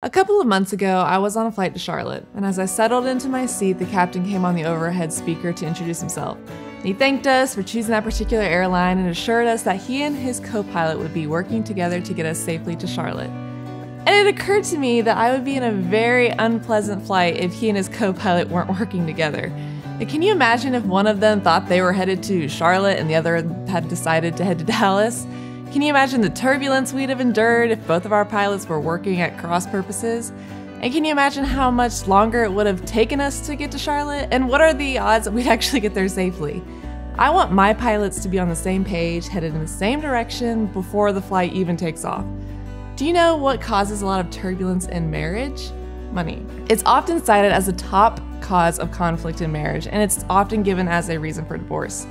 A couple of months ago, I was on a flight to Charlotte, and as I settled into my seat, the captain came on the overhead speaker to introduce himself. He thanked us for choosing that particular airline and assured us that he and his co pilot would be working together to get us safely to Charlotte. And it occurred to me that I would be in a very unpleasant flight if he and his co pilot weren't working together. Can you imagine if one of them thought they were headed to Charlotte and the other had decided to head to Dallas? Can you imagine the turbulence we'd have endured if both of our pilots were working at cross purposes? And can you imagine how much longer it would have taken us to get to Charlotte? And what are the odds that we'd actually get there safely? I want my pilots to be on the same page, headed in the same direction before the flight even takes off. Do you know what causes a lot of turbulence in marriage? Money. It's often cited as a top cause of conflict in marriage, and it's often given as a reason for divorce.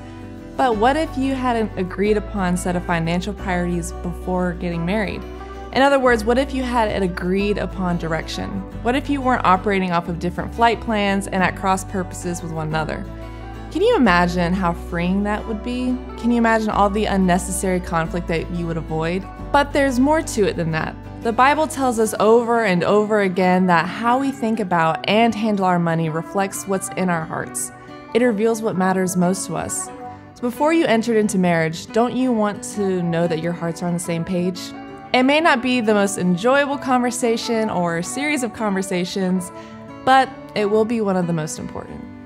But what if you had an agreed upon set of financial priorities before getting married? In other words, what if you had an agreed upon direction? What if you weren't operating off of different flight plans and at cross purposes with one another? Can you imagine how freeing that would be? Can you imagine all the unnecessary conflict that you would avoid? But there's more to it than that. The Bible tells us over and over again that how we think about and handle our money reflects what's in our hearts. It reveals what matters most to us. So before you entered into marriage, don't you want to know that your hearts are on the same page? It may not be the most enjoyable conversation or series of conversations, but it will be one of the most important.